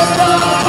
Let's go!